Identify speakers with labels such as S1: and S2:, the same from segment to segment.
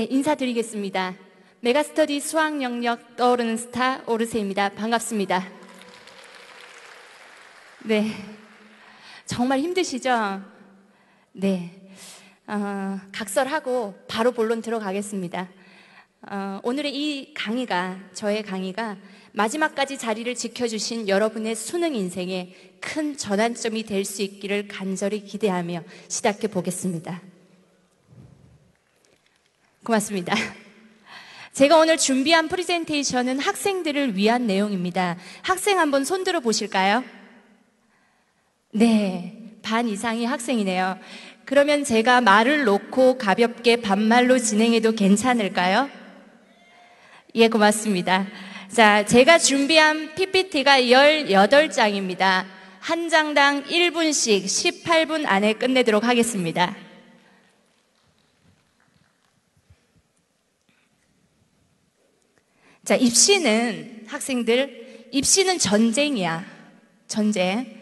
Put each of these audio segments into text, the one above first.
S1: 네, 인사드리겠습니다. 메가스터디 수학 영역 떠오르는 스타 오르세입니다. 반갑습니다. 네. 정말 힘드시죠? 네. 어, 각설하고 바로 본론 들어가겠습니다. 어, 오늘의 이 강의가, 저의 강의가 마지막까지 자리를 지켜주신 여러분의 수능 인생에 큰 전환점이 될 수 있기를 간절히 기대하며 시작해 보겠습니다. 고맙습니다. 제가 오늘 준비한 프리젠테이션은 학생들을 위한 내용입니다. 학생 한번 손 들어 보실까요? 네, 반 이상이 학생이네요. 그러면 제가 말을 놓고 가볍게 반말로 진행해도 괜찮을까요? 예, 고맙습니다. 자, 제가 준비한 PPT가 18장입니다. 한 장당 1분씩 18분 안에 끝내도록 하겠습니다. 자, 입시는 학생들, 입시는 전쟁이야. 전쟁.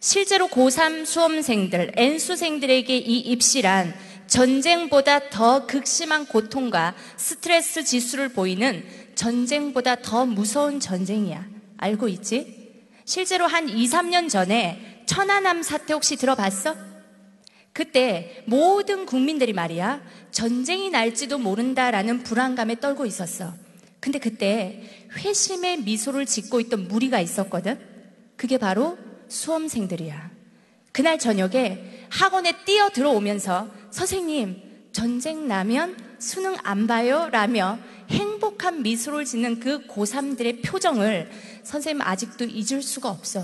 S1: 실제로 고3 수험생들, N수생들에게 이 입시란 전쟁보다 더 극심한 고통과 스트레스 지수를 보이는 전쟁보다 더 무서운 전쟁이야. 알고 있지? 실제로 한 2, 3년 전에 천안함 사태 혹시 들어봤어? 그때 모든 국민들이 말이야, 전쟁이 날지도 모른다라는 불안감에 떨고 있었어. 근데 그때 회심의 미소를 짓고 있던 무리가 있었거든? 그게 바로 수험생들이야. 그날 저녁에 학원에 뛰어 들어오면서 선생님, 전쟁 나면 수능 안 봐요? 라며 행복한 미소를 짓는 그 고3들의 표정을 선생님 아직도 잊을 수가 없어.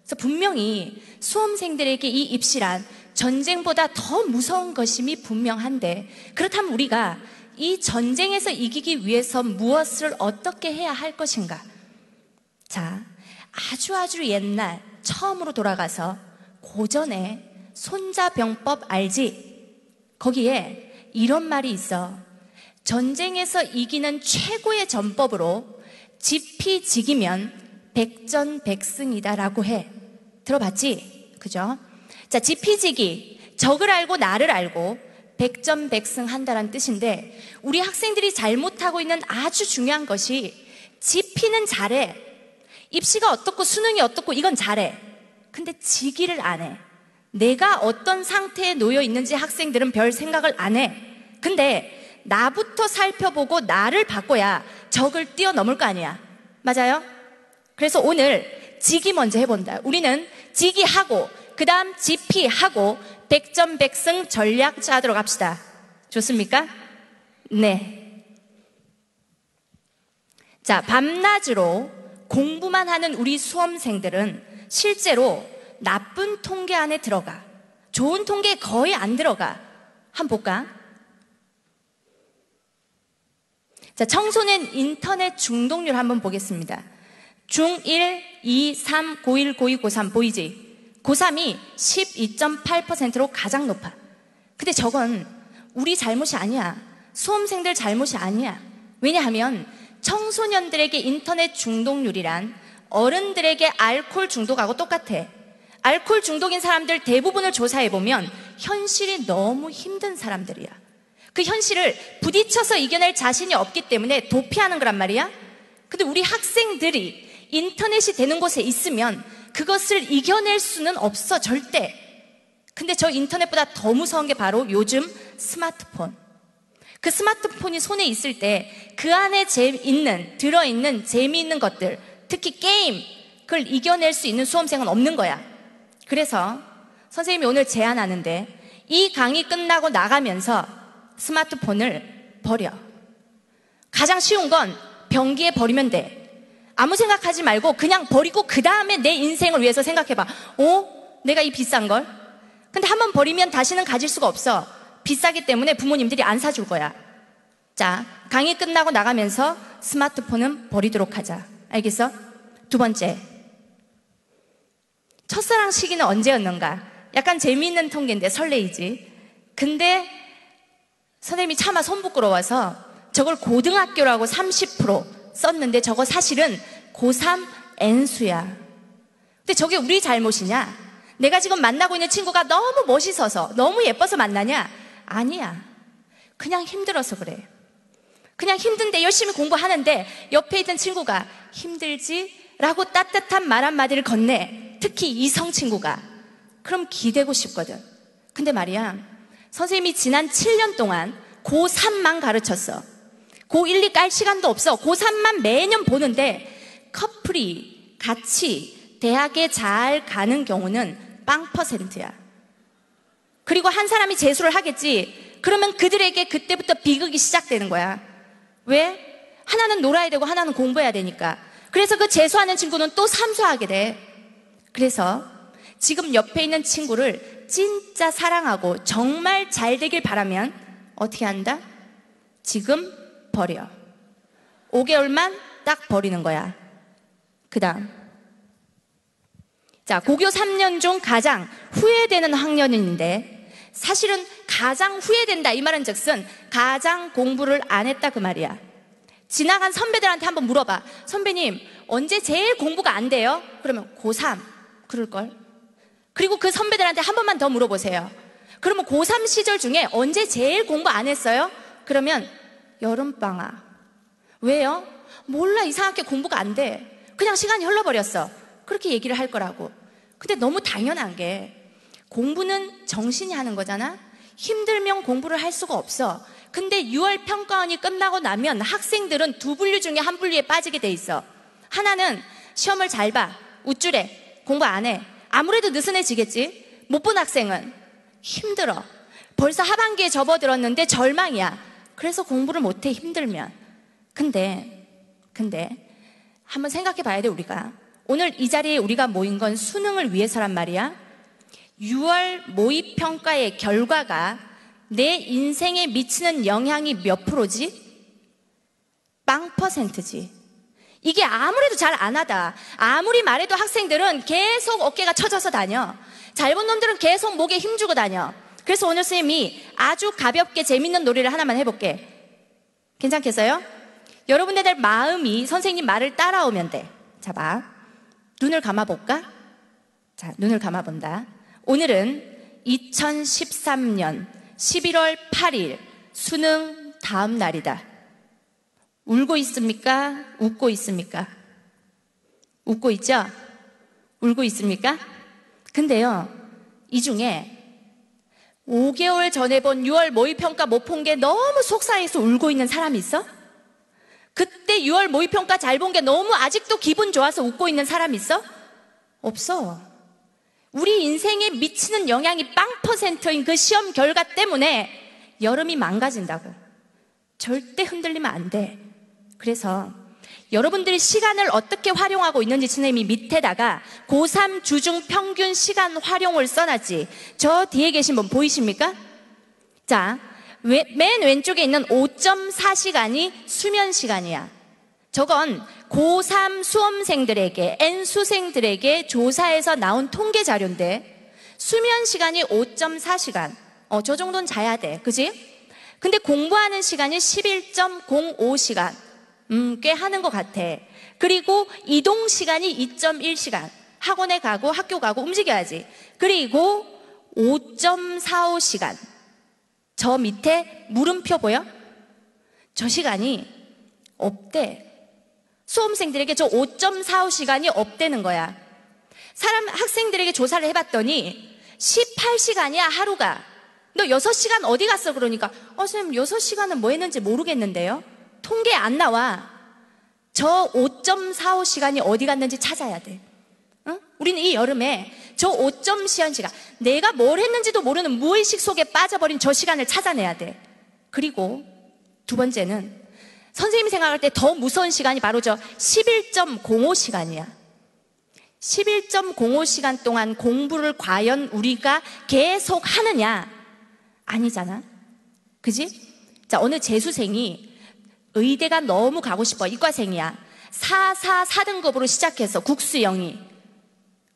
S1: 그래서 분명히 수험생들에게 이 입시란 전쟁보다 더 무서운 것임이 분명한데 그렇다면 우리가 이 전쟁에서 이기기 위해서 무엇을 어떻게 해야 할 것인가? 자, 아주 아주 옛날 처음으로 돌아가서 고전에 손자병법 알지? 거기에 이런 말이 있어. 전쟁에서 이기는 최고의 전법으로 지피 지기면 백전백승이다라고 해. 들어봤지? 그죠? 자, 지피지기. 적을 알고 나를 알고 백전백승한다는 뜻인데 우리 학생들이 잘못하고 있는 아주 중요한 것이 지피는 잘해. 입시가 어떻고 수능이 어떻고 이건 잘해. 근데 지기를 안 해. 내가 어떤 상태에 놓여 있는지 학생들은 별 생각을 안 해. 근데 나부터 살펴보고 나를 바꿔야 적을 뛰어넘을 거 아니야. 맞아요? 그래서 오늘 지기 먼저 해본다. 우리는 지기하고 그 다음 지피하고 백전백승 전략 짜도록 합시다. 좋습니까? 네. 자, 밤낮으로 공부만 하는 우리 수험생들은 실제로 나쁜 통계 안에 들어가. 좋은 통계 거의 안 들어가. 한번 볼까? 자, 청소년 인터넷 중독률 한번 보겠습니다. 중1, 2, 3, 고1, 고2, 고3 보이지? 고3이 12.8%로 가장 높아. 근데 저건 우리 잘못이 아니야. 수험생들 잘못이 아니야. 왜냐하면 청소년들에게 인터넷 중독률이란 어른들에게 알코올 중독하고 똑같아. 알코올 중독인 사람들 대부분을 조사해보면 현실이 너무 힘든 사람들이야. 그 현실을 부딪혀서 이겨낼 자신이 없기 때문에 도피하는 거란 말이야. 근데 우리 학생들이 인터넷이 되는 곳에 있으면 그것을 이겨낼 수는 없어, 절대. 근데 저 인터넷보다 더 무서운 게 바로 요즘 스마트폰. 그 스마트폰이 손에 있을 때 그 안에 재, 있는, 들어있는 재미있는 것들, 특히 게임, 그걸 이겨낼 수 있는 수험생은 없는 거야. 그래서 선생님이 오늘 제안하는데 이 강의 끝나고 나가면서 스마트폰을 버려. 가장 쉬운 건 변기에 버리면 돼. 아무 생각하지 말고 그냥 버리고 그 다음에 내 인생을 위해서 생각해봐. 어? 내가 이 비싼 걸? 근데 한 번 버리면 다시는 가질 수가 없어. 비싸기 때문에 부모님들이 안 사줄 거야. 자, 강의 끝나고 나가면서 스마트폰은 버리도록 하자. 알겠어? 두 번째. 첫사랑 시기는 언제였는가? 약간 재미있는 통계인데 설레이지. 근데 선생님이 차마 손 부끄러워서 저걸 고등학교라고 30% 썼는데 저거 사실은 고3 N수야. 근데 저게 우리 잘못이냐? 내가 지금 만나고 있는 친구가 너무 멋있어서, 너무 예뻐서 만나냐? 아니야. 그냥 힘들어서 그래. 그냥 힘든데 열심히 공부하는데 옆에 있던 친구가 힘들지? 라고 따뜻한 말 한마디를 건네. 특히 이성 친구가. 그럼 기대고 싶거든. 근데 말이야. 선생님이 지난 7년 동안 고3만 가르쳤어. 고1, 2깔 시간도 없어. 고3만 매년 보는데 커플이 같이 대학에 잘 가는 경우는 빵 퍼센트야. 그리고 한 사람이 재수를 하겠지. 그러면 그들에게 그때부터 비극이 시작되는 거야. 왜? 하나는 놀아야 되고 하나는 공부해야 되니까. 그래서 그 재수하는 친구는 또 삼수하게 돼. 그래서 지금 옆에 있는 친구를 진짜 사랑하고 정말 잘 되길 바라면 어떻게 한다? 지금 버려. 5개월만 딱 버리는 거야. 그 다음. 자, 고교 3년 중 가장 후회되는 학년인데, 사실은 가장 후회된다. 이 말은 즉슨 가장 공부를 안 했다. 그 말이야. 지나간 선배들한테 한번 물어봐. 선배님, 언제 제일 공부가 안 돼요? 그러면 고3. 그럴걸. 그리고 그 선배들한테 한 번만 더 물어보세요. 그러면 고3 시절 중에 언제 제일 공부 안 했어요? 그러면 여름방학. 왜요? 몰라, 이상하게 공부가 안 돼. 그냥 시간이 흘러버렸어. 그렇게 얘기를 할 거라고. 근데 너무 당연한 게 공부는 정신이 하는 거잖아? 힘들면 공부를 할 수가 없어. 근데 6월 평가원이 끝나고 나면 학생들은 두 분류 중에 한 분류에 빠지게 돼 있어. 하나는 시험을 잘 봐. 우쭐해. 공부 안 해. 아무래도 느슨해지겠지? 못 본 학생은 힘들어. 벌써 하반기에 접어들었는데 절망이야. 그래서 공부를 못해 힘들면. 근데, 근데, 한번 생각해 봐야 돼, 우리가. 오늘 이 자리에 우리가 모인 건 수능을 위해서란 말이야. 6월 모의평가의 결과가 내 인생에 미치는 영향이 몇 프로지? 빵 퍼센트지. 이게 아무래도 잘 안 하다. 아무리 말해도 학생들은 계속 어깨가 처져서 다녀. 잘본 놈들은 계속 목에 힘주고 다녀. 그래서 오늘 선생님이 아주 가볍게 재밌는 놀이를 하나만 해볼게. 괜찮겠어요? 여러분들 마음이 선생님 말을 따라오면 돼. 자, 봐. 눈을 감아볼까? 자, 눈을 감아본다. 오늘은 2013년 11월 8일 수능 다음 날이다. 울고 있습니까? 웃고 있습니까? 웃고 있죠? 울고 있습니까? 근데요, 이 중에 5개월 전에 본 6월 모의평가 못 본 게 너무 속상해서 울고 있는 사람이 있어? 그때 6월 모의평가 잘 본 게 너무 아직도 기분 좋아서 웃고 있는 사람 있어? 없어. 우리 인생에 미치는 영향이 빵 퍼센트인 그 시험 결과 때문에 여름이 망가진다고. 절대 흔들리면 안 돼. 그래서 여러분들이 시간을 어떻게 활용하고 있는지 선생님이 밑에다가 고3 주중 평균 시간 활용을 써놨지. 저 뒤에 계신 분 보이십니까? 자, 맨 왼쪽에 있는 5.4시간이 수면 시간이야. 저건 고3 수험생들에게, N수생들에게 조사해서 나온 통계 자료인데, 수면 시간이 5.4시간. 어, 저 정도는 자야 돼. 그지? 근데 공부하는 시간이 11.05시간. 음, 꽤 하는 것 같아. 그리고 이동 시간이 2.1시간. 학원에 가고 학교 가고 움직여야지. 그리고 5.45시간. 저 밑에 물음표 보여? 저 시간이 없대. 수험생들에게 저 5.45시간이 없대는 거야. 사람, 학생들에게 조사를 해봤더니 18시간이야, 하루가. 너 6시간 어디 갔어? 그러니까, 어, 선생님, 6시간은 뭐 했는지 모르겠는데요? 통계 안 나와. 저 5.45시간이 어디 갔는지 찾아야 돼. 응? 우리는 이 여름에 저 5.시간, 내가 뭘 했는지도 모르는 무의식 속에 빠져버린 저 시간을 찾아내야 돼. 그리고 두 번째는 선생님이 생각할 때 더 무서운 시간이 바로 저 11.05시간이야. 11.05시간 동안 공부를 과연 우리가 계속 하느냐? 아니잖아. 그지? 자, 어느 재수생이 의대가 너무 가고 싶어. 이과생이야. 4, 4, 4등급으로 시작해서 국수 영이.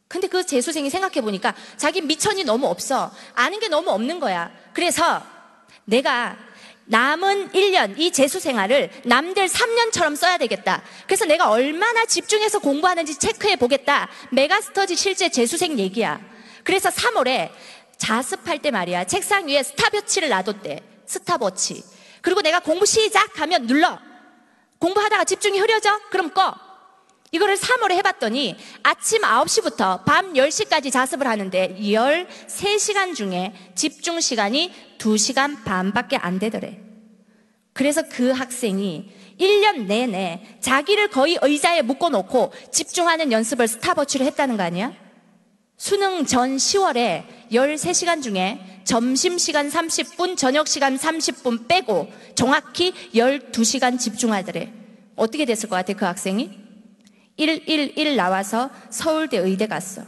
S1: 근데 그 재수생이 생각해보니까 자기 미천이 너무 없어. 아는 게 너무 없는 거야. 그래서 내가 남은 1년 이 재수 생활을 남들 3년처럼 써야 되겠다. 그래서 내가 얼마나 집중해서 공부하는지 체크해 보겠다. 메가스터디 실제 재수생 얘기야. 그래서 3월에 자습할 때 말이야. 책상 위에 스타벼치를 놔뒀대. 스탑워치. 그리고 내가 공부 시작하면 눌러. 공부하다가 집중이 흐려져? 그럼 꺼. 이거를 3월에 해봤더니 아침 9시부터 밤 10시까지 자습을 하는데 13시간 중에 집중 시간이 2시간 반밖에 안 되더래. 그래서 그 학생이 1년 내내 자기를 거의 의자에 묶어놓고 집중하는 연습을 스탑워치로 했다는 거 아니야? 수능 전 10월에 13시간 중에 점심시간 30분, 저녁시간 30분 빼고 정확히 12시간 집중하더래. 어떻게 됐을 것 같아, 그 학생이? 111 나와서 서울대 의대 갔어.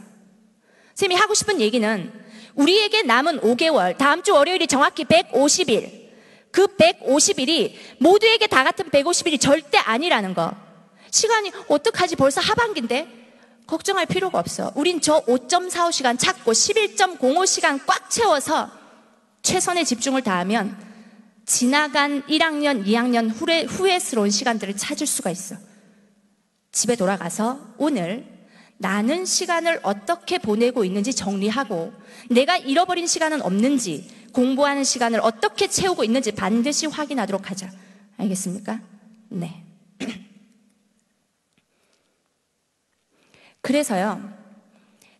S1: 선생님이 하고 싶은 얘기는 우리에게 남은 5개월, 다음 주 월요일이 정확히 150일. 그 150일이 모두에게 다 같은 150일이 절대 아니라는 거. 시간이 어떡하지 벌써 하반기인데? 걱정할 필요가 없어. 우린 저 5.45시간 찾고 11.05시간 꽉 채워서 최선의 집중을 다하면 지나간 1학년, 2학년 후회, 후회스러운 시간들을 찾을 수가 있어. 집에 돌아가서 오늘 나는 시간을 어떻게 보내고 있는지 정리하고 내가 잃어버린 시간은 없는지 공부하는 시간을 어떻게 채우고 있는지 반드시 확인하도록 하자. 알겠습니까? 네. 그래서요,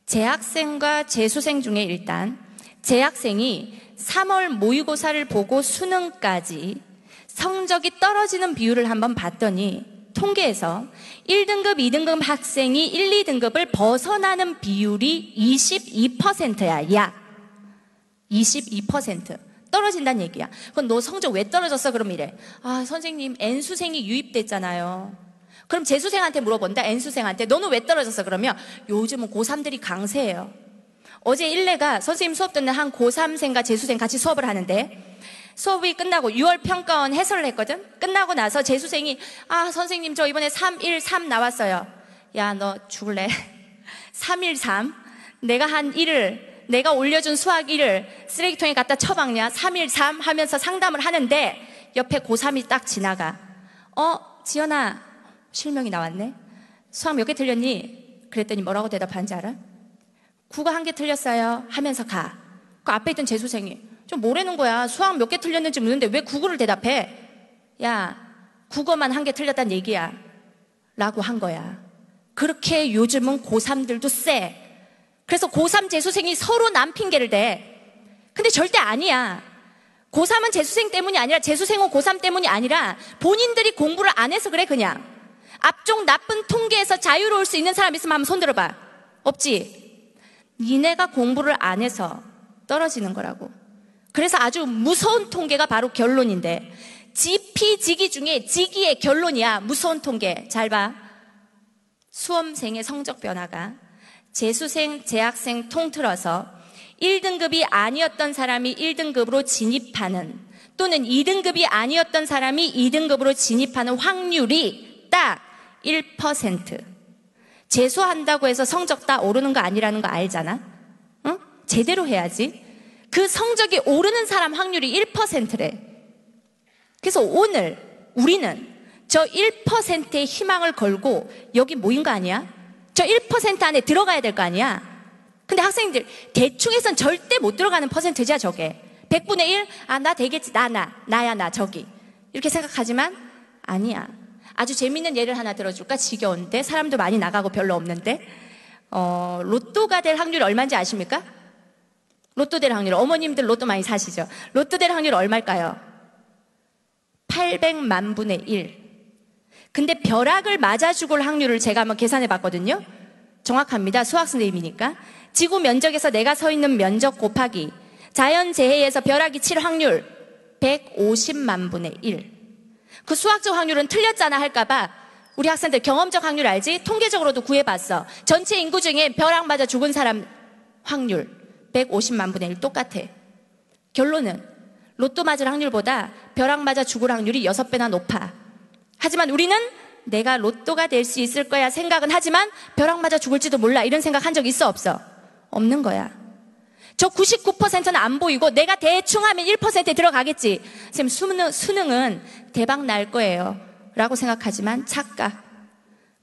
S1: 재학생과 재수생 중에 일단 재학생이 3월 모의고사를 보고 수능까지 성적이 떨어지는 비율을 한번 봤더니 통계에서 1등급, 2등급 학생이 1, 2등급을 벗어나는 비율이 22%야, 야. 22%. 떨어진다는 얘기야. 그럼 너 성적 왜 떨어졌어? 그럼 이래. 아, 선생님, N수생이 유입됐잖아요. 그럼 재수생한테 물어본다, N수생한테. 너는 왜 떨어졌어? 그러면 요즘은 고3들이 강세예요. 어제 일레가 선생님 수업 듣는 한 고3생과 재수생 같이 수업을 하는데 수업이 끝나고 6월 평가원 해설을 했거든? 끝나고 나서 재수생이, 아, 선생님, 저 이번에 3, 1, 3 나왔어요. 야, 너 죽을래? 3, 1, 3? 내가 한 1을, 내가 올려준 수학 1을 쓰레기통에 갖다 처박냐? 3, 1, 3 하면서 상담을 하는데, 옆에 고3이 딱 지나가. 어, 지연아, 실명이 나왔네? 수학 몇 개 틀렸니? 그랬더니 뭐라고 대답하는지 알아? 국어 한 개 틀렸어요. 하면서 가. 그 앞에 있던 재수생이, 좀 뭐라는 거야. 수학 몇 개 틀렸는지 묻는데 왜 국어를 대답해? 야, 국어만 한 개 틀렸단 얘기야. 라고 한 거야. 그렇게 요즘은 고3들도 쎄. 그래서 고3 재수생이 서로 남 핑계를 대. 근데 절대 아니야. 고3은 재수생 때문이 아니라 재수생은 고3 때문이 아니라 본인들이 공부를 안 해서 그래 그냥. 앞쪽 나쁜 통계에서 자유로울 수 있는 사람 있으면 한번 손 들어 봐. 없지? 니네가 공부를 안 해서 떨어지는 거라고. 그래서 아주 무서운 통계가 바로 결론인데 지피지기 중에 지기의 결론이야. 무서운 통계. 잘 봐. 수험생의 성적 변화가 재수생, 재학생 통틀어서 1등급이 아니었던 사람이 1등급으로 진입하는 또는 2등급이 아니었던 사람이 2등급으로 진입하는 확률이 딱 1%. 재수한다고 해서 성적 다 오르는 거 아니라는 거 알잖아? 응? 제대로 해야지. 그 성적이 오르는 사람 확률이 1%래. 그래서 오늘 우리는 저 1%의 희망을 걸고 여기 모인 거 아니야? 저 1% 안에 들어가야 될 거 아니야? 근데 학생들 대충해선 절대 못 들어가는 퍼센트지야 저게. 100분의 1? 아, 나 되겠지. 나, 나. 나야, 나, 저기. 이렇게 생각하지만 아니야. 아주 재밌는 예를 하나 들어줄까? 지겨운데. 사람도 많이 나가고 별로 없는데. 어, 로또가 될 확률이 얼마인지 아십니까? 로또 될 확률, 어머님들 로또 많이 사시죠? 로또 될 확률 얼마일까요? 800만 분의 1. 근데 벼락을 맞아 죽을 확률을 제가 한번 계산해 봤거든요. 정확합니다. 수학 선생님이니까. 지구 면적에서 내가 서 있는 면적 곱하기 자연 재해에서 벼락이 칠 확률 150만 분의 1. 그 수학적 확률은 틀렸잖아 할까봐 우리 학생들 경험적 확률 알지? 통계적으로도 구해봤어. 전체 인구 중에 벼락 맞아 죽은 사람 확률 150만 분의 1 똑같아. 결론은 로또 맞을 확률보다 벼락 맞아 죽을 확률이 6배나 높아. 하지만 우리는 내가 로또가 될 수 있을 거야 생각은 하지만 벼락 맞아 죽을지도 몰라 이런 생각 한 적 있어 없어? 없는 거야. 저 99%는 안 보이고 내가 대충 하면 1%에 들어가겠지. 선생님 수능, 수능은 대박 날 거예요. 라고 생각하지만 착각.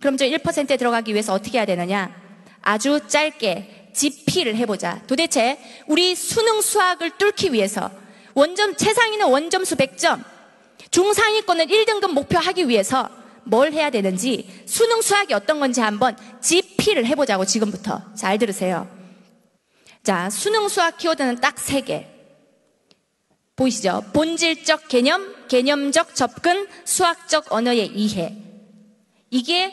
S1: 그럼 저 1%에 들어가기 위해서 어떻게 해야 되느냐? 아주 짧게 지피를 해보자. 도대체 우리 수능 수학을 뚫기 위해서 원점, 최상위는 원점수 100점. 중상위권은 1등급 목표하기 위해서 뭘 해야 되는지 수능 수학이 어떤 건지 한번 GP를 해보자고 지금부터. 잘 들으세요. 자, 수능 수학 키워드는 딱 세 개. 보이시죠? 본질적 개념, 개념적 접근, 수학적 언어의 이해. 이게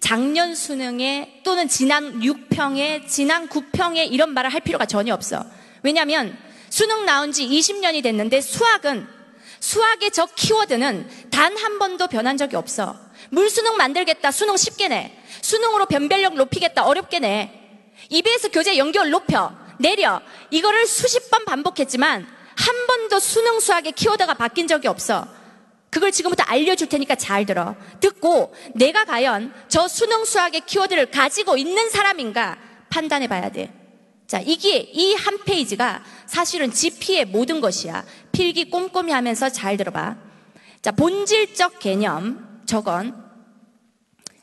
S1: 작년 수능에 또는 지난 6평에, 지난 9평에 이런 말을 할 필요가 전혀 없어. 왜냐하면 수능 나온 지 20년이 됐는데 수학은 수학의 저 키워드는 단 한 번도 변한 적이 없어. 물수능 만들겠다. 수능 쉽게 내. 수능으로 변별력 높이겠다. 어렵게 내. EBS 교재 연결 높여. 내려. 이거를 수십 번 반복했지만 한 번도 수능 수학의 키워드가 바뀐 적이 없어. 그걸 지금부터 알려줄 테니까 잘 들어. 듣고 내가 과연 저 수능 수학의 키워드를 가지고 있는 사람인가 판단해 봐야 돼. 자, 이게 이 한 페이지가 사실은 GP의 모든 것이야. 필기 꼼꼼히 하면서 잘 들어봐. 자, 본질적 개념 저건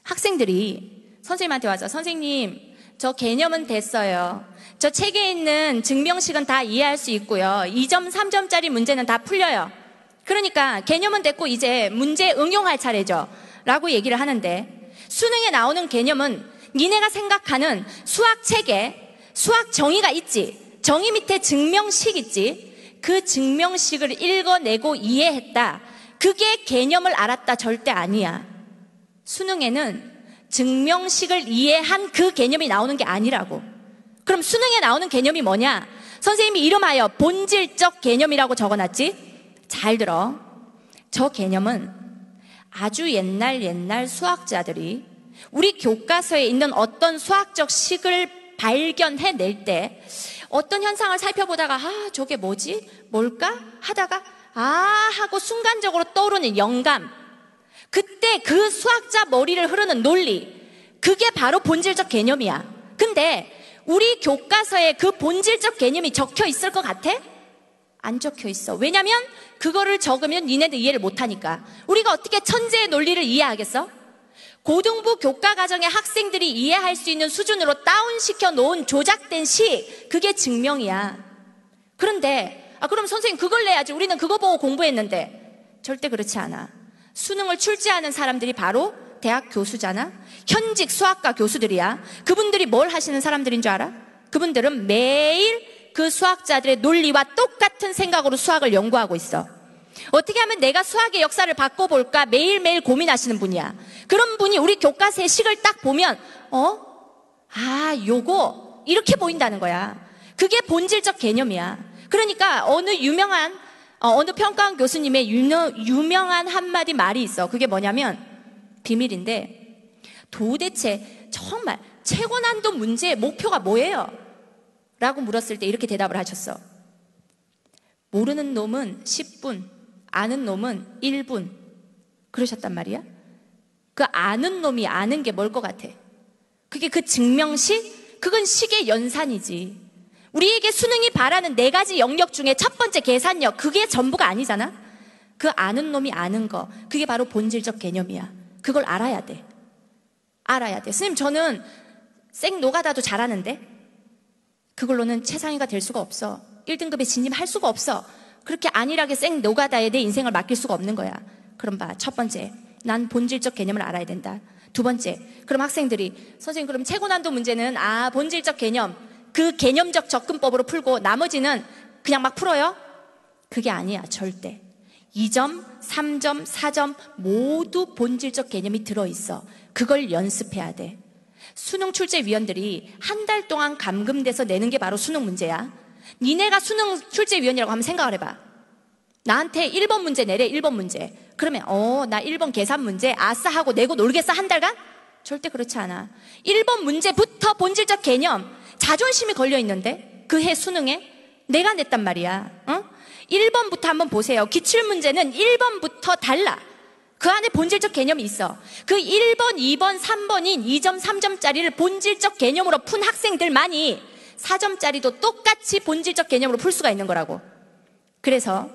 S1: 학생들이 선생님한테 와서 선생님 저 개념은 됐어요. 저 책에 있는 증명식은 다 이해할 수 있고요. 2점, 3점짜리 문제는 다 풀려요. 그러니까 개념은 됐고 이제 문제 응용할 차례죠. 라고 얘기를 하는데 수능에 나오는 개념은 니네가 생각하는 수학 책에 수학 정의가 있지. 정의 밑에 증명식 있지. 그 증명식을 읽어내고 이해했다. 그게 개념을 알았다 절대 아니야. 수능에는 증명식을 이해한 그 개념이 나오는 게 아니라고. 그럼 수능에 나오는 개념이 뭐냐? 선생님이 이름하여 본질적 개념이라고 적어놨지? 잘 들어. 저 개념은 아주 옛날 옛날 수학자들이 우리 교과서에 있는 어떤 수학적 식을 발견해낼 때 어떤 현상을 살펴보다가 아 저게 뭐지? 뭘까? 하다가 아 하고 순간적으로 떠오르는 영감 그때 그 수학자 머리를 흐르는 논리 그게 바로 본질적 개념이야. 근데 우리 교과서에 그 본질적 개념이 적혀 있을 것 같아? 안 적혀 있어. 왜냐면 그거를 적으면 니네들 이해를 못하니까. 우리가 어떻게 천재의 논리를 이해하겠어? 고등부 교과 과정의 학생들이 이해할 수 있는 수준으로 다운시켜 놓은 조작된 시, 그게 증명이야. 그런데, 아, 그럼 선생님 그걸 내야지. 우리는 그거 보고 공부했는데. 절대 그렇지 않아. 수능을 출제하는 사람들이 바로 대학 교수잖아? 현직 수학과 교수들이야. 그분들이 뭘 하시는 사람들인 줄 알아? 그분들은 매일 그 수학자들의 논리와 똑같은 생각으로 수학을 연구하고 있어. 어떻게 하면 내가 수학의 역사를 바꿔볼까 매일매일 고민하시는 분이야. 그런 분이 우리 교과서의 식을 딱 보면, 어? 아, 요거, 이렇게 보인다는 거야. 그게 본질적 개념이야. 그러니까 어느 유명한, 어, 느 평가원 교수님의 유명, 유명한 한마디 말이 있어. 그게 뭐냐면, 비밀인데, 도대체 정말 최고 난도 문제의 목표가 뭐예요? 라고 물었을 때 이렇게 대답을 하셨어. 모르는 놈은 10분, 아는 놈은 1분. 그러셨단 말이야? 그 아는 놈이 아는 게 뭘 것 같아? 그게 그 증명식? 그건 식의 연산이지. 우리에게 수능이 바라는 네 가지 영역 중에 첫 번째 계산력, 그게 전부가 아니잖아? 그 아는 놈이 아는 거, 그게 바로 본질적 개념이야. 그걸 알아야 돼. 알아야 돼. 스님, 저는 생 노가다도 잘하는데, 그걸로는 최상위가 될 수가 없어. 1등급에 진입할 수가 없어. 그렇게 안일하게 생 노가다에 내 인생을 맡길 수가 없는 거야. 그럼 봐. 첫 번째. 난 본질적 개념을 알아야 된다. 두 번째. 그럼 학생들이, 선생님, 그럼 최고 난도 문제는, 아, 본질적 개념. 그 개념적 접근법으로 풀고 나머지는 그냥 막 풀어요? 그게 아니야. 절대. 2점, 3점, 4점 모두 본질적 개념이 들어 있어. 그걸 연습해야 돼. 수능 출제위원들이 한 달 동안 감금돼서 내는 게 바로 수능 문제야. 니네가 수능 출제위원이라고 한번 생각을 해봐. 나한테 1번 문제 내래, 1번 문제. 그러면, 어, 나 1번 계산 문제, 아싸 하고 내고 놀겠어, 한 달간? 절대 그렇지 않아. 1번 문제부터 본질적 개념, 자존심이 걸려 있는데, 그 해 수능에 내가 냈단 말이야. 어? 1번부터 한번 보세요. 기출 문제는 1번부터 달라. 그 안에 본질적 개념이 있어. 그 1번, 2번, 3번인 2점, 3점짜리를 본질적 개념으로 푼 학생들만이 4점짜리도 똑같이 본질적 개념으로 풀 수가 있는 거라고. 그래서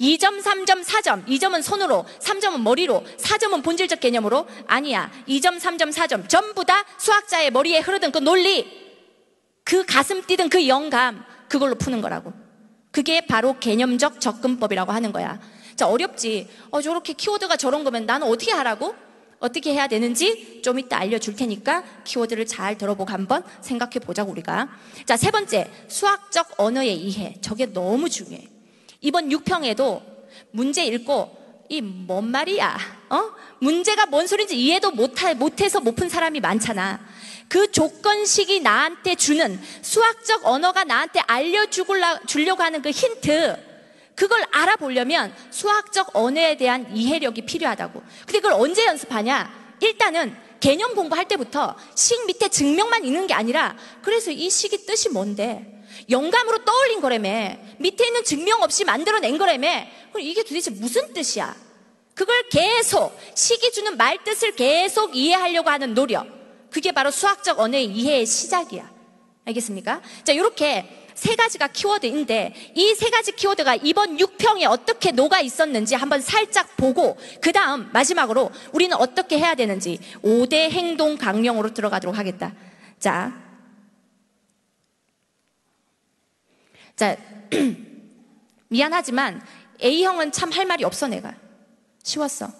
S1: 2점, 3점, 4점. 2점은 손으로, 3점은 머리로, 4점은 본질적 개념으로. 아니야. 2점, 3점, 4점. 전부 다 수학자의 머리에 흐르던 그 논리, 그 가슴 뛰던 그 영감, 그걸로 푸는 거라고. 그게 바로 개념적 접근법이라고 하는 거야. 자, 어렵지. 어, 저렇게 키워드가 저런 거면 나는 어떻게 하라고? 어떻게 해야 되는지 좀 이따 알려줄 테니까 키워드를 잘 들어보고 한번 생각해 보자고 우리가. 자, 세 번째. 수학적 언어의 이해. 저게 너무 중요해. 이번 6평에도 문제 읽고 이 뭔 말이야? 어? 문제가 뭔 소리인지 이해도 못해, 못해서 못 푼 사람이 많잖아. 그 조건식이 나한테 주는 수학적 언어가 나한테 알려주려고 하는 그 힌트, 그걸 알아보려면 수학적 언어에 대한 이해력이 필요하다고. 근데 그걸 언제 연습하냐? 일단은 개념 공부할 때부터 식 밑에 증명만 있는 게 아니라 그래서 이 식이 뜻이 뭔데? 영감으로 떠올린 거라며. 밑에 있는 증명 없이 만들어낸 거라며. 그럼 이게 도대체 무슨 뜻이야? 그걸 계속 식이 주는 말 뜻을 계속 이해하려고 하는 노력. 그게 바로 수학적 언어의 이해의 시작이야. 알겠습니까? 자, 이렇게 세 가지가 키워드인데 이 세 가지 키워드가 이번 6평에 어떻게 녹아 있었는지 한번 살짝 보고 그 다음 마지막으로 우리는 어떻게 해야 되는지 5대 행동 강령으로 들어가도록 하겠다. 자, 자 미안하지만 A형은 참 할 말이 없어 내가 쉬웠어.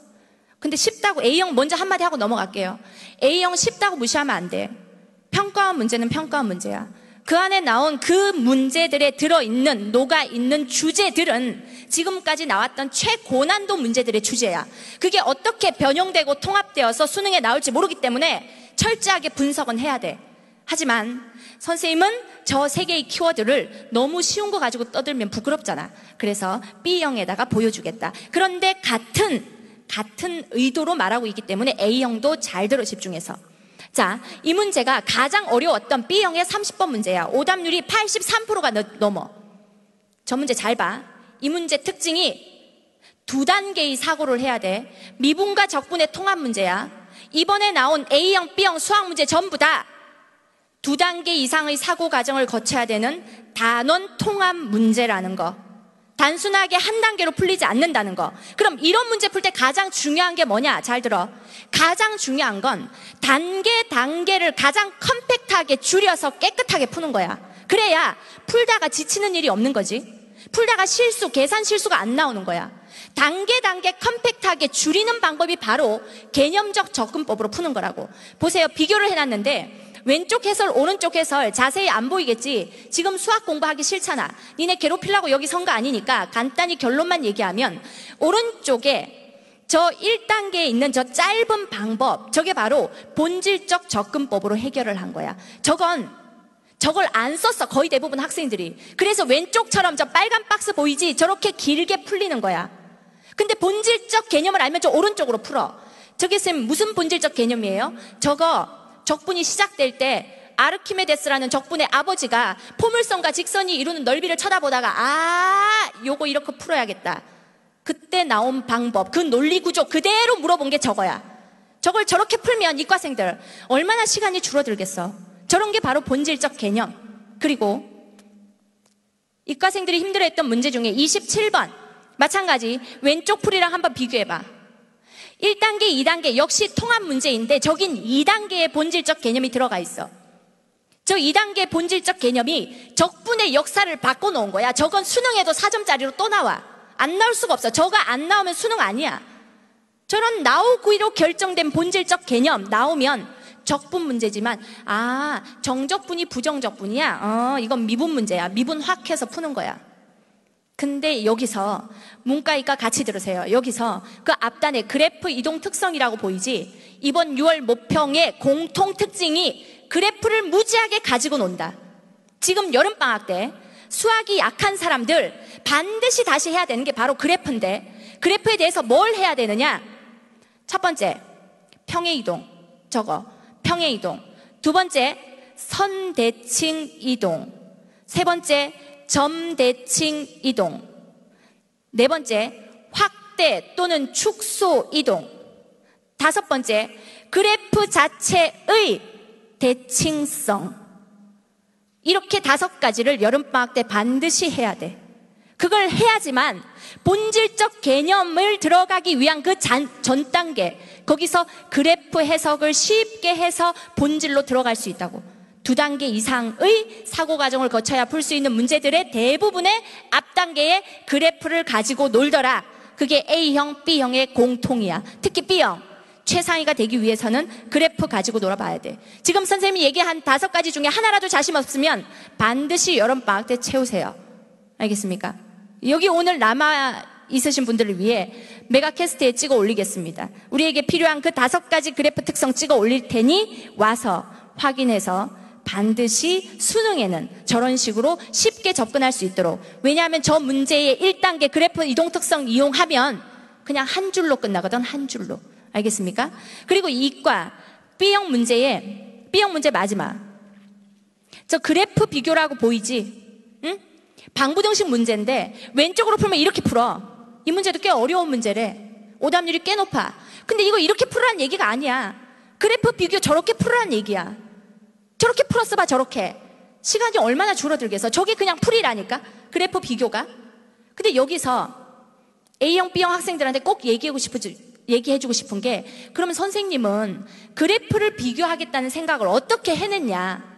S1: 근데 쉽다고 A형 먼저 한마디 하고 넘어갈게요. A형 쉽다고 무시하면 안 돼. 평가원 문제는 평가원 문제야. 그 안에 나온 그 문제들에 들어있는, 녹아있는 주제들은 지금까지 나왔던 최고난도 문제들의 주제야. 그게 어떻게 변형되고 통합되어서 수능에 나올지 모르기 때문에 철저하게 분석은 해야 돼. 하지만 선생님은 저 세 개의 키워드를 너무 쉬운 거 가지고 떠들면 부끄럽잖아. 그래서 B형에다가 보여주겠다. 그런데 같은, 같은 의도로 말하고 있기 때문에 A형도 잘 들어 집중해서. 자, 이 문제가 가장 어려웠던 B형의 30번 문제야. 오답률이 83%가 넘어. 저 문제 잘 봐. 이 문제 특징이 두 단계의 사고를 해야 돼. 미분과 적분의 통합 문제야. 이번에 나온 A형, B형 수학 문제 전부 다 두 단계 이상의 사고 과정을 거쳐야 되는 단원 통합 문제라는 거. 단순하게 한 단계로 풀리지 않는다는 거. 그럼 이런 문제 풀 때 가장 중요한 게 뭐냐? 잘 들어. 가장 중요한 건 단계 단계를 가장 컴팩트하게 줄여서 깨끗하게 푸는 거야. 그래야 풀다가 지치는 일이 없는 거지. 풀다가 실수, 계산 실수가 안 나오는 거야. 단계 단계 컴팩트하게 줄이는 방법이 바로 개념적 접근법으로 푸는 거라고. 보세요. 비교를 해놨는데 왼쪽 해설, 오른쪽 해설 자세히 안 보이겠지? 지금 수학 공부하기 싫잖아. 니네 괴롭히려고 여기 선 거 아니니까 간단히 결론만 얘기하면 오른쪽에 저 1단계에 있는 저 짧은 방법, 저게 바로 본질적 접근법으로 해결을 한 거야. 저건 저걸 안 썼어. 거의 대부분 학생들이. 그래서 왼쪽처럼 저 빨간 박스 보이지? 저렇게 길게 풀리는 거야. 근데 본질적 개념을 알면 저 오른쪽으로 풀어. 저게 쌤 무슨 본질적 개념이에요? 저거 적분이 시작될 때 아르키메데스라는 적분의 아버지가 포물선과 직선이 이루는 넓이를 쳐다보다가 아 요거 이렇게 풀어야겠다. 그때 나온 방법, 그 논리 구조 그대로 물어본 게 저거야. 저걸 저렇게 풀면 이과생들 얼마나 시간이 줄어들겠어. 저런 게 바로 본질적 개념. 그리고 이과생들이 힘들어했던 문제 중에 27번 마찬가지 왼쪽 풀이랑 한번 비교해봐. 1단계, 2단계 역시 통합 문제인데 저긴 2단계의 본질적 개념이 들어가 있어. 저 2단계 본질적 개념이 적분의 역사를 바꿔놓은 거야. 저건 수능에도 4점짜리로 또 나와. 안 나올 수가 없어. 저가 안 나오면 수능 아니야. 저런 나오기로 결정된 본질적 개념 나오면 적분 문제지만 아 정적분이 부정적분이야. 어 이건 미분 문제야. 미분 확 해서 푸는 거야. 근데 여기서 문과이과 같이 들으세요. 여기서 그 앞단에 그래프 이동 특성이라고 보이지? 이번 6월 모평의 공통 특징이 그래프를 무지하게 가지고 논다. 지금 여름방학 때 수학이 약한 사람들 반드시 다시 해야 되는 게 바로 그래프인데 그래프에 대해서 뭘 해야 되느냐? 첫 번째, 평의 이동. 저거. 평의 이동. 두 번째, 선대칭 이동. 세 번째, 점대칭 이동. 네 번째, 확대 또는 축소 이동. 다섯 번째, 그래프 자체의 대칭성. 이렇게 다섯 가지를 여름방학 때 반드시 해야 돼. 그걸 해야지만 본질적 개념을 들어가기 위한 그 전 단계, 거기서 그래프 해석을 쉽게 해서 본질로 들어갈 수 있다고. 두 단계 이상의 사고 과정을 거쳐야 풀 수 있는 문제들의 대부분의 앞 단계의 그래프를 가지고 놀더라. 그게 A형, B형의 공통이야. 특히 B형. 최상위가 되기 위해서는 그래프 가지고 놀아봐야 돼. 지금 선생님이 얘기한 다섯 가지 중에 하나라도 자신 없으면 반드시 여름 방학 때 채우세요. 알겠습니까? 여기 오늘 남아 있으신 분들을 위해 메가캐스트에 찍어 올리겠습니다. 우리에게 필요한 그 다섯 가지 그래프 특성 찍어 올릴 테니 와서 확인해서 반드시 수능에는 저런 식으로 쉽게 접근할 수 있도록. 왜냐하면 저 문제의 1단계 그래프 이동 특성 이용하면 그냥 한 줄로 끝나거든, 한 줄로. 알겠습니까? 그리고 이과 B형 문제에, B형 문제 마지막. 저 그래프 비교라고 보이지? 응? 방부등식 문제인데 왼쪽으로 풀면 이렇게 풀어. 이 문제도 꽤 어려운 문제래. 오답률이 꽤 높아. 근데 이거 이렇게 풀으라는 얘기가 아니야. 그래프 비교 저렇게 풀으라는 얘기야. 저렇게 풀었어 봐, 저렇게. 시간이 얼마나 줄어들겠어. 저게 그냥 풀이라니까. 그래프 비교가. 근데 여기서 A형, B형 학생들한테 꼭 얘기하고 싶은, 얘기해주고 싶은 게, 그러면 선생님은 그래프를 비교하겠다는 생각을 어떻게 해냈냐.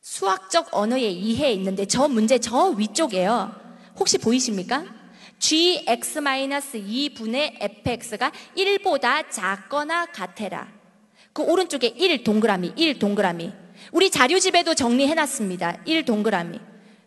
S1: 수학적 언어의 이해에 있는데 저 문제 저 위쪽에요. 혹시 보이십니까? gx-2분의 fx가 1보다 작거나 같아라. 그 오른쪽에 1 동그라미, 1 동그라미. 우리 자료집에도 정리해놨습니다. 1 동그라미.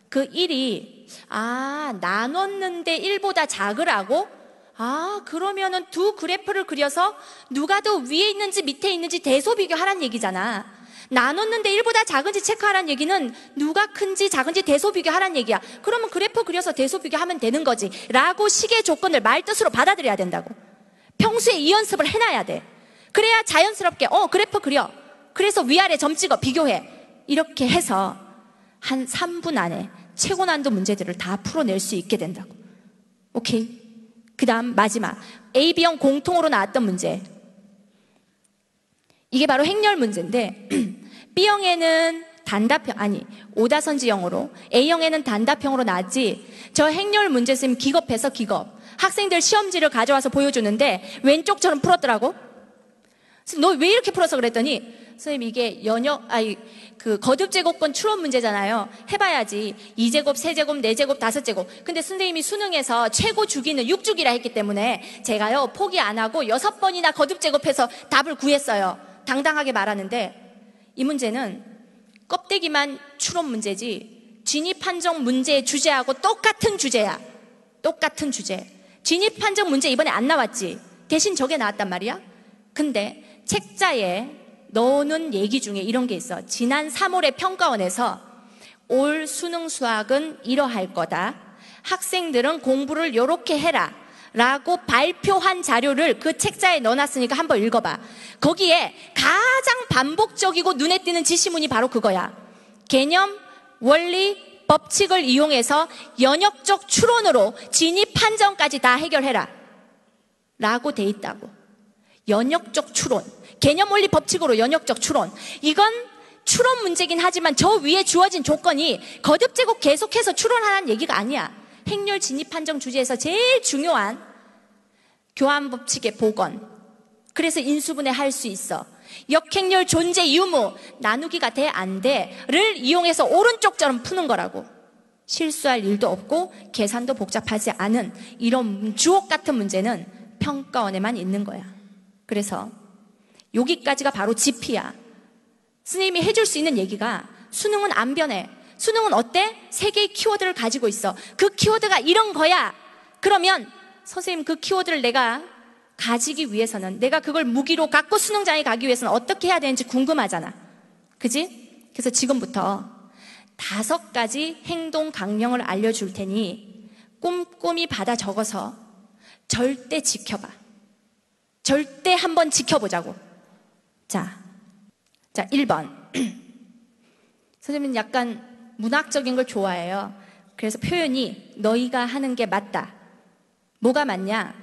S1: 그 1이, 아, 나눴는데 1보다 작으라고? 아, 그러면은 두 그래프를 그려서 누가 더 위에 있는지 밑에 있는지 대소 비교하란 얘기잖아. 나눴는데 1보다 작은지 체크하란 얘기는 누가 큰지 작은지 대소 비교하란 얘기야. 그러면 그래프 그려서 대소 비교하면 되는 거지. 라고 식의 조건을 말뜻으로 받아들여야 된다고. 평소에 이 연습을 해놔야 돼. 그래야 자연스럽게, 어, 그래프 그려. 그래서 위아래 점 찍어, 비교해. 이렇게 해서 한 3분 안에 최고 난도 문제들을 다 풀어낼 수 있게 된다고. 오케이. 그 다음 마지막. A, B형 공통으로 나왔던 문제. 이게 바로 행렬 문제인데, B형에는 단답형, 아니, 오다선지형으로, A형에는 단답형으로 나왔지, 저 행렬 문제 쓰면 기겁해서 기겁. 학생들 시험지를 가져와서 보여주는데, 왼쪽처럼 풀었더라고. 너 왜 이렇게 풀어서 그랬더니, 선생님 이게 연역, 아니, 그 거듭 제곱권 추론 문제잖아요. 해봐야지. 2제곱, 3제곱, 4제곱, 5제곱. 근데 선생님이 수능에서 최고 주기는 6주기라 했기 때문에 제가요, 포기 안 하고 6번이나 거듭 제곱해서 답을 구했어요. 당당하게 말하는데, 이 문제는 껍데기만 추론 문제지 진입 판정 문제 주제하고 똑같은 주제야. 똑같은 주제. 진입 판정 문제 이번에 안 나왔지. 대신 저게 나왔단 말이야. 근데 책자에 넣는 얘기 중에 이런 게 있어. 지난 3월에 평가원에서 올 수능 수학은 이러할 거다. 학생들은 공부를 요렇게 해라. 라고 발표한 자료를 그 책자에 넣어놨으니까 한번 읽어봐. 거기에 가장 반복적이고 눈에 띄는 지시문이 바로 그거야. 개념, 원리, 법칙을 이용해서 연역적 추론으로 진입 판정까지 다 해결해라. 라고 돼 있다고. 연역적 추론. 개념 원리 법칙으로 연역적 추론. 이건 추론 문제긴 하지만 저 위에 주어진 조건이 거듭 제곱 계속해서 추론하라는 얘기가 아니야. 행렬 진입 판정 주제에서 제일 중요한 교환 법칙의 복원. 그래서 인수분해 할 수 있어. 역행렬 존재 유무 나누기가 돼 안 돼를 이용해서 오른쪽처럼 푸는 거라고. 실수할 일도 없고 계산도 복잡하지 않은 이런 주옥 같은 문제는 평가원에만 있는 거야. 그래서 여기까지가 바로 지피야. 스님이 해줄 수 있는 얘기가 수능은 안 변해. 수능은 어때? 세 개의 키워드를 가지고 있어. 그 키워드가 이런 거야. 그러면 선생님 그 키워드를 내가 가지기 위해서는 내가 그걸 무기로 갖고 수능장에 가기 위해서는 어떻게 해야 되는지 궁금하잖아. 그지? 그래서 지금부터 다섯 가지 행동 강령을 알려줄 테니 꼼꼼히 받아 적어서 절대 지켜봐. 절대 한번 지켜보자고. 자, 자, 1번. 선생님은 약간 문학적인 걸 좋아해요. 그래서 표현이 너희가 하는 게 맞다. 뭐가 맞냐?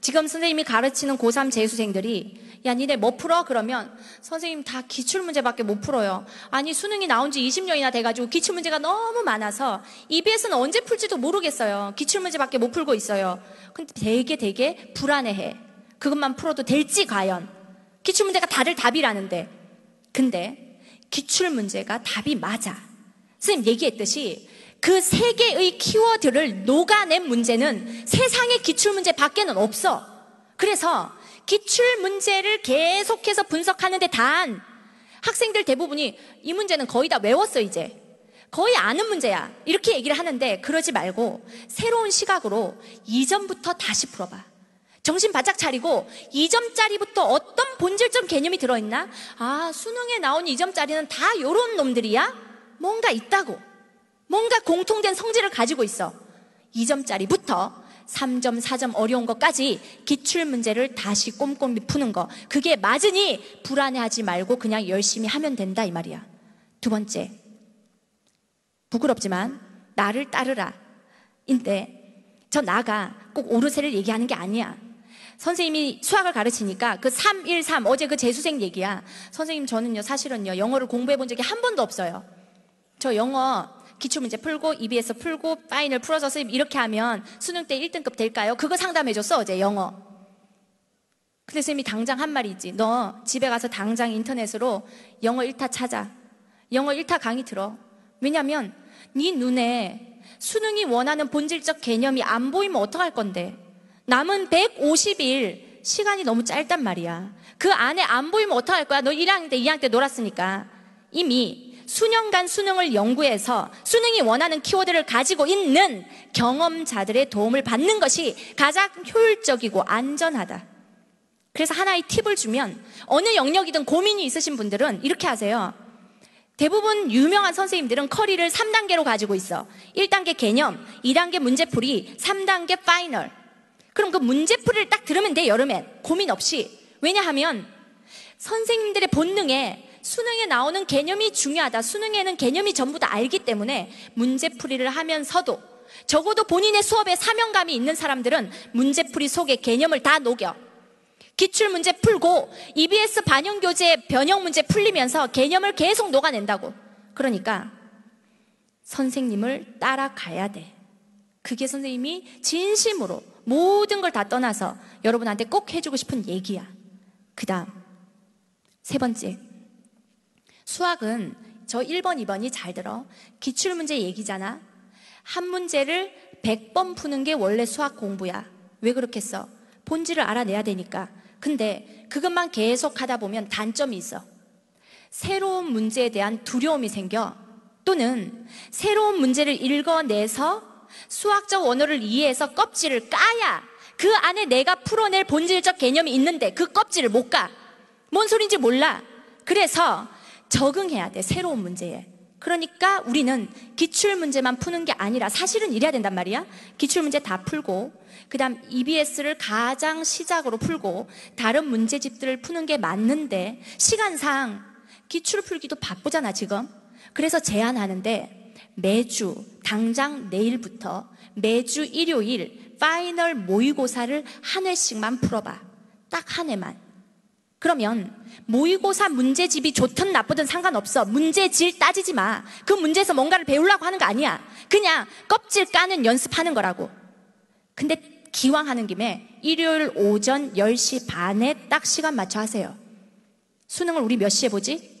S1: 지금 선생님이 가르치는 고3 재수생들이 야, 니네 뭐 풀어? 그러면 선생님 다 기출문제밖에 못 풀어요. 아니, 수능이 나온 지 20년이나 돼가지고 기출문제가 너무 많아서 EBS는 언제 풀지도 모르겠어요. 기출문제밖에 못 풀고 있어요. 근데 되게 되게 불안해해. 그것만 풀어도 될지 과연. 기출문제가 다들 답이라는데. 근데 기출 문제가 답이 맞아. 선생님 얘기했듯이 그 세 개의 키워드를 녹아낸 문제는 세상의 기출 문제 밖에는 없어. 그래서 기출 문제를 계속해서 분석하는데 단 학생들 대부분이 이 문제는 거의 다 외웠어 이제. 거의 아는 문제야. 이렇게 얘기를 하는데 그러지 말고 새로운 시각으로 이전부터 다시 풀어봐. 정신 바짝 차리고 2점짜리부터 어떤 본질적 개념이 들어있나? 아, 수능에 나온 2점짜리는 다 요런 놈들이야? 뭔가 있다고. 뭔가 공통된 성질을 가지고 있어. 2점짜리부터 3점, 4점 어려운 것까지 기출 문제를 다시 꼼꼼히 푸는 거. 그게 맞으니 불안해하지 말고 그냥 열심히 하면 된다 이 말이야. 두 번째. 부끄럽지만 나를 따르라. 인데 저 나가 꼭 오르세를 얘기하는 게 아니야. 선생님이 수학을 가르치니까 그 3, 1, 3 어제 그 재수생 얘기야. 선생님 저는요 사실은요 영어를 공부해 본 적이 한 번도 없어요. 저 영어 기출문제 풀고 EBS 풀고 파인을 풀어서 선생님 이렇게 하면 수능 때 1등급 될까요? 그거 상담해줬어 어제 영어. 근데 선생님이 당장 한 말이 있지. 너 집에 가서 당장 인터넷으로 영어 1타 찾아. 영어 1타 강의 들어. 왜냐면 네 눈에 수능이 원하는 본질적 개념이 안 보이면 어떡할 건데. 남은 150일 시간이 너무 짧단 말이야. 그 안에 안 보이면 어떡할 거야? 너 1학년 때, 2학년 때 놀았으니까. 이미 수년간 수능을 연구해서 수능이 원하는 키워드를 가지고 있는 경험자들의 도움을 받는 것이 가장 효율적이고 안전하다. 그래서 하나의 팁을 주면 어느 영역이든 고민이 있으신 분들은 이렇게 하세요. 대부분 유명한 선생님들은 커리를 3단계로 가지고 있어. 1단계 개념, 2단계 문제풀이, 3단계 final. 그럼 그 문제풀이를 딱 들으면 돼, 여름엔. 고민 없이. 왜냐하면 선생님들의 본능에 수능에 나오는 개념이 중요하다. 수능에는 개념이 전부 다 알기 때문에 문제풀이를 하면서도 적어도 본인의 수업에 사명감이 있는 사람들은 문제풀이 속에 개념을 다 녹여. 기출 문제 풀고 EBS 반영 교재 변형 문제 풀리면서 개념을 계속 녹아낸다고. 그러니까 선생님을 따라가야 돼. 그게 선생님이 진심으로 모든 걸 다 떠나서 여러분한테 꼭 해주고 싶은 얘기야. 그 다음, 세 번째. 수학은 저 1번, 2번이 잘 들어. 기출문제 얘기잖아. 한 문제를 100번 푸는 게 원래 수학 공부야. 왜 그렇겠어? 본질을 알아내야 되니까. 근데 그것만 계속 하다 보면 단점이 있어. 새로운 문제에 대한 두려움이 생겨. 또는 새로운 문제를 읽어내서 수학적 원어를 이해해서 껍질을 까야 그 안에 내가 풀어낼 본질적 개념이 있는데 그 껍질을 못 까. 뭔 소린지 몰라. 그래서 적응해야 돼, 새로운 문제에. 그러니까 우리는 기출 문제만 푸는 게 아니라 사실은 이래야 된단 말이야. 기출 문제 다 풀고 그다음 EBS를 가장 시작으로 풀고 다른 문제집들을 푸는 게 맞는데 시간상 기출 풀기도 바쁘잖아, 지금. 그래서 제안하는데 매주 당장 내일부터 매주 일요일 final 모의고사를 한 회씩만 풀어봐. 딱 한 회만. 그러면 모의고사 문제집이 좋든 나쁘든 상관없어. 문제질 따지지 마. 그 문제에서 뭔가를 배우려고 하는 거 아니야. 그냥 껍질 까는 연습하는 거라고. 근데 기왕 하는 김에 일요일 오전 10시 반에 딱 시간 맞춰 하세요. 수능을 우리 몇 시에 보지?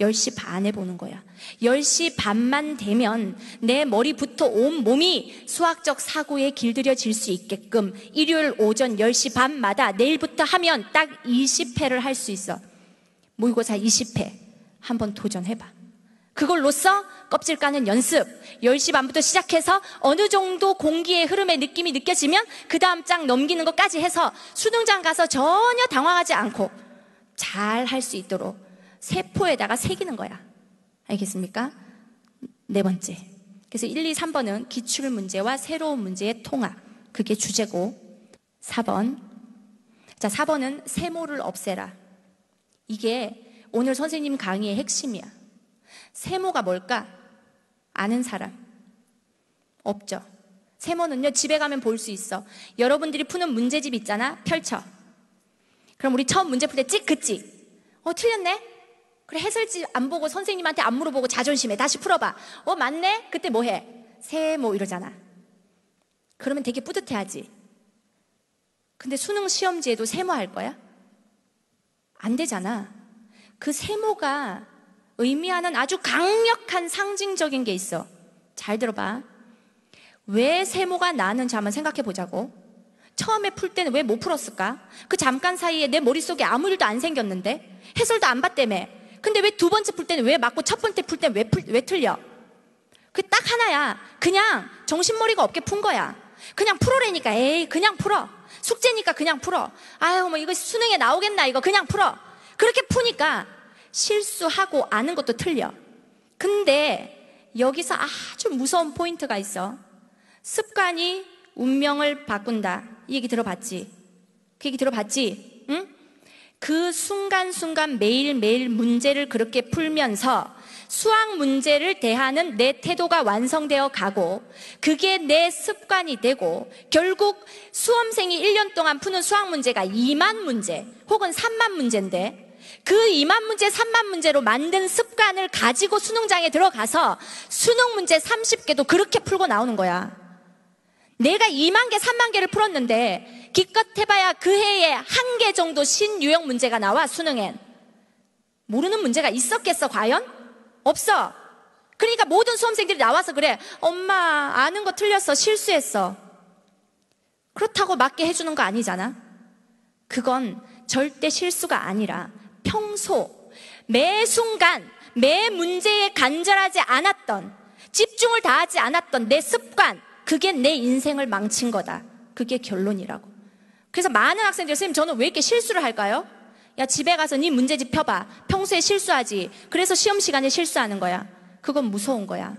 S1: 10시 반에 보는 거야. 10시 반만 되면 내 머리부터 온 몸이 수학적 사고에 길들여질 수 있게끔 일요일 오전 10시 반마다 내일부터 하면 딱 20회를 할 수 있어. 모의고사 20회. 한번 도전해봐. 그걸로써 껍질 까는 연습 10시 반부터 시작해서 어느 정도 공기의 흐름의 느낌이 느껴지면 그 다음 장 넘기는 것까지 해서 수능장 가서 전혀 당황하지 않고 잘 할 수 있도록 세포에다가 새기는 거야. 알겠습니까? 네 번째. 그래서 1, 2, 3번은 기출 문제와 새로운 문제의 통합. 그게 주제고. 4번. 자, 4번은 세모를 없애라. 이게 오늘 선생님 강의의 핵심이야. 세모가 뭘까? 아는 사람. 없죠. 세모는요, 집에 가면 볼 수 있어. 여러분들이 푸는 문제집 있잖아? 펼쳐. 그럼 우리 처음 문제 풀 때 찍, 그치? 어, 틀렸네? 그래, 해설지 안 보고 선생님한테 안 물어보고 자존심에 다시 풀어봐. 어, 맞네? 그때 뭐 해? 세모 이러잖아. 그러면 되게 뿌듯해 하지. 근데 수능 시험지에도 세모 할 거야? 안 되잖아. 그 세모가 의미하는 아주 강력한 상징적인 게 있어. 잘 들어봐. 왜 세모가 나는지 한번 생각해 보자고. 처음에 풀 때는 왜 못 풀었을까? 그 잠깐 사이에 내 머릿속에 아무 일도 안 생겼는데? 해설도 안 봤다며. 근데 왜 두 번째 풀 때는 왜 맞고 첫 번째 풀 때는 왜, 풀, 왜 틀려? 그 딱 하나야. 그냥 정신머리가 없게 푼 거야. 그냥 풀어라니까. 에이, 그냥 풀어. 숙제니까 그냥 풀어. 아유, 뭐 이거 수능에 나오겠나, 이거 그냥 풀어. 그렇게 푸니까 실수하고 아는 것도 틀려. 근데 여기서 아주 무서운 포인트가 있어. 습관이 운명을 바꾼다. 이 얘기 들어봤지? 그 얘기 들어봤지? 응? 그 순간순간 매일매일 문제를 그렇게 풀면서 수학 문제를 대하는 내 태도가 완성되어 가고 그게 내 습관이 되고 결국 수험생이 1년 동안 푸는 수학 문제가 2만 문제 혹은 3만 문제인데 그 2만 문제, 3만 문제로 만든 습관을 가지고 수능장에 들어가서 수능 문제 30개도 그렇게 풀고 나오는 거야. 내가 2만 개, 3만 개를 풀었는데 기껏 해봐야 그 해에 한 개 정도 신유형 문제가 나와 수능엔. 모르는 문제가 있었겠어 과연? 없어. 그러니까 모든 수험생들이 나와서 그래. 엄마 아는 거 틀렸어. 실수했어. 그렇다고 맞게 해주는 거 아니잖아. 그건 절대 실수가 아니라 평소 매 순간 매 문제에 간절하지 않았던 집중을 다하지 않았던 내 습관 그게 내 인생을 망친 거다. 그게 결론이라고. 그래서 많은 학생들 선생님 저는 왜 이렇게 실수를 할까요? 야 집에 가서 네 문제집 펴봐. 평소에 실수하지. 그래서 시험 시간에 실수하는 거야. 그건 무서운 거야.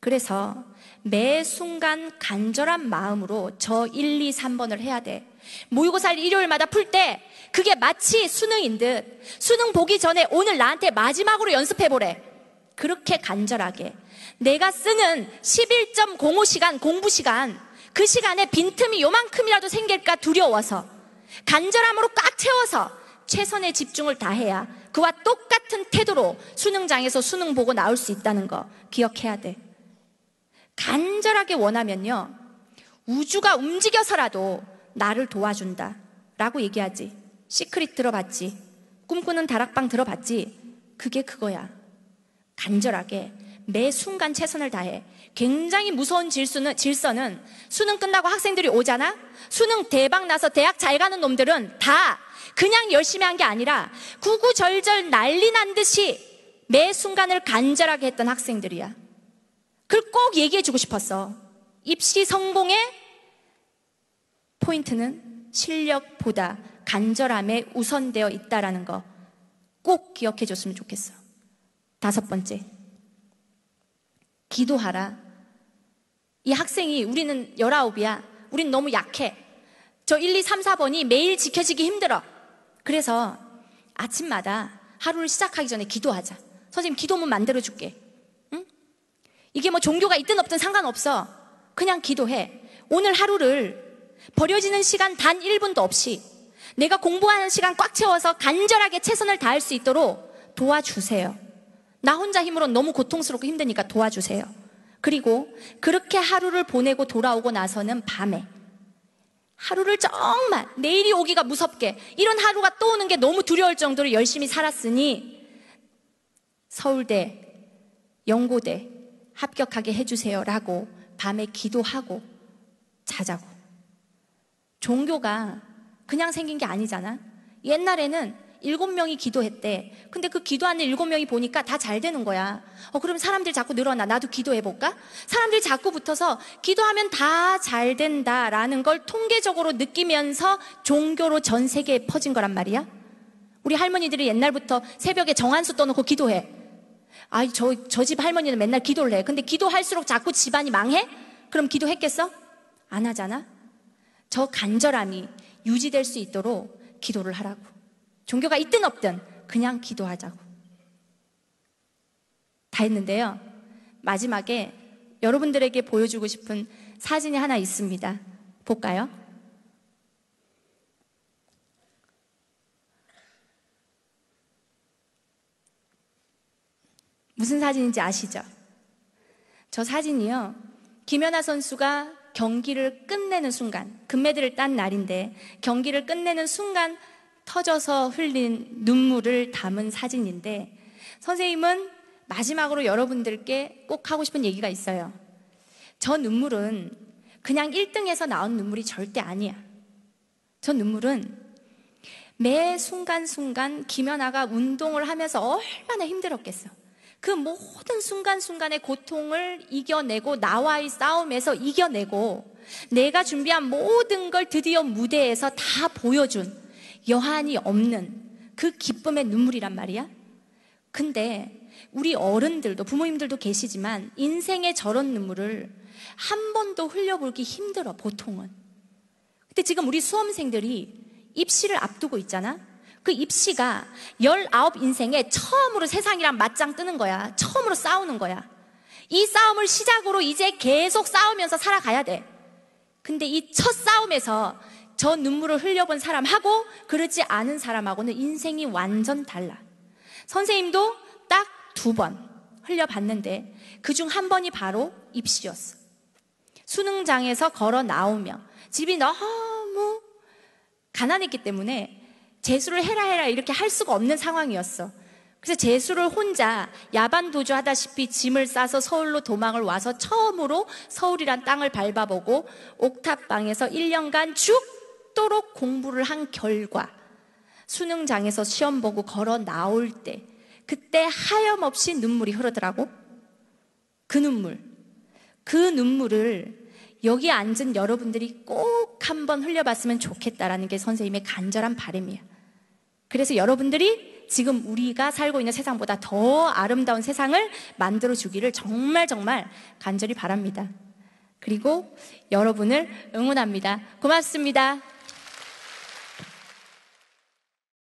S1: 그래서 매 순간 간절한 마음으로 저 1, 2, 3번을 해야 돼. 모의고사를 일요일마다 풀 때 그게 마치 수능인 듯 수능 보기 전에 오늘 나한테 마지막으로 연습해 보래. 그렇게 간절하게 내가 쓰는 11.05 시간 공부 시간 그 시간에 빈틈이 요만큼이라도 생길까 두려워서 간절함으로 꽉 채워서 최선의 집중을 다해야 그와 똑같은 태도로 수능장에서 수능 보고 나올 수 있다는 거 기억해야 돼. 간절하게 원하면요. 우주가 움직여서라도 나를 도와준다. 라고 얘기하지. 시크릿 들어봤지. 꿈꾸는 다락방 들어봤지. 그게 그거야. 간절하게 매 순간 최선을 다해. 굉장히 무서운 질서는, 질서는 수능 끝나고 학생들이 오잖아? 수능 대박 나서 대학 잘 가는 놈들은 다 그냥 열심히 한 게 아니라 구구절절 난리 난 듯이 매 순간을 간절하게 했던 학생들이야. 그걸 꼭 얘기해 주고 싶었어. 입시 성공의 포인트는 실력보다 간절함에 우선되어 있다라는 거 꼭 기억해 줬으면 좋겠어. 다섯 번째. 기도하라. 이 학생이 우리는 열아홉이야. 우린 너무 약해. 저 1, 2, 3, 4번이 매일 지켜지기 힘들어. 그래서 아침마다 하루를 시작하기 전에 기도하자. 선생님 기도문 만들어 줄게. 응? 이게 뭐 종교가 있든 없든 상관없어. 그냥 기도해. 오늘 하루를 버려지는 시간 단 1분도 없이 내가 공부하는 시간 꽉 채워서 간절하게 최선을 다할 수 있도록 도와주세요. 나 혼자 힘으로 너무 고통스럽고 힘드니까 도와주세요. 그리고 그렇게 하루를 보내고 돌아오고 나서는 밤에 하루를 정말 내일이 오기가 무섭게 이런 하루가 또 오는 게 너무 두려울 정도로 열심히 살았으니 서울대, 연고대 합격하게 해주세요라고 밤에 기도하고 자자고. 종교가 그냥 생긴 게 아니잖아. 옛날에는 일곱 명이 기도했대. 근데 그 기도하는 일곱 명이 보니까 다 잘 되는 거야. 어, 그럼 사람들 자꾸 늘어나. 나도 기도해볼까? 사람들이 자꾸 붙어서 기도하면 다 잘 된다라는 걸 통계적으로 느끼면서 종교로 전 세계에 퍼진 거란 말이야. 우리 할머니들이 옛날부터 새벽에 정한수 떠놓고 기도해. 아이, 저, 저 집 할머니는 맨날 기도를 해. 근데 기도할수록 자꾸 집안이 망해? 그럼 기도했겠어? 안 하잖아? 저 간절함이 유지될 수 있도록 기도를 하라고. 종교가 있든 없든 그냥 기도하자고. 다 했는데요. 마지막에 여러분들에게 보여주고 싶은 사진이 하나 있습니다. 볼까요? 무슨 사진인지 아시죠? 저 사진이요. 김연아 선수가 경기를 끝내는 순간, 금메달을 딴 날인데 경기를 끝내는 순간 터져서 흘린 눈물을 담은 사진인데 선생님은 마지막으로 여러분들께 꼭 하고 싶은 얘기가 있어요. 저 눈물은 그냥 1등에서 나온 눈물이 절대 아니야. 저 눈물은 매 순간순간 김연아가 운동을 하면서 얼마나 힘들었겠어. 그 모든 순간순간의 고통을 이겨내고 나와의 싸움에서 이겨내고 내가 준비한 모든 걸 드디어 무대에서 다 보여준 여한이 없는 그 기쁨의 눈물이란 말이야. 근데 우리 어른들도 부모님들도 계시지만 인생의 저런 눈물을 한 번도 흘려보기 힘들어 보통은. 근데 지금 우리 수험생들이 입시를 앞두고 있잖아. 그 입시가 19 인생에 처음으로 세상이랑 맞짱 뜨는 거야. 처음으로 싸우는 거야. 이 싸움을 시작으로 이제 계속 싸우면서 살아가야 돼. 근데 이 첫 싸움에서 저 눈물을 흘려본 사람하고 그러지 않은 사람하고는 인생이 완전 달라. 선생님도 딱 두 번 흘려봤는데 그 중 한 번이 바로 입시였어. 수능장에서 걸어 나오며 집이 너무 가난했기 때문에 재수를 해라 해라 이렇게 할 수가 없는 상황이었어. 그래서 재수를 혼자 야반 도주하다시피 짐을 싸서 서울로 도망을 와서 처음으로 서울이란 땅을 밟아보고 옥탑방에서 1년간 죽도록 공부를 한 결과 수능장에서 시험 보고 걸어 나올 때 그때 하염없이 눈물이 흐르더라고. 그 눈물. 그 눈물을 여기 앉은 여러분들이 꼭 한번 흘려봤으면 좋겠다라는 게 선생님의 간절한 바람이야. 그래서 여러분들이 지금 우리가 살고 있는 세상보다 더 아름다운 세상을 만들어 주기를 정말 정말 간절히 바랍니다. 그리고 여러분을 응원합니다. 고맙습니다.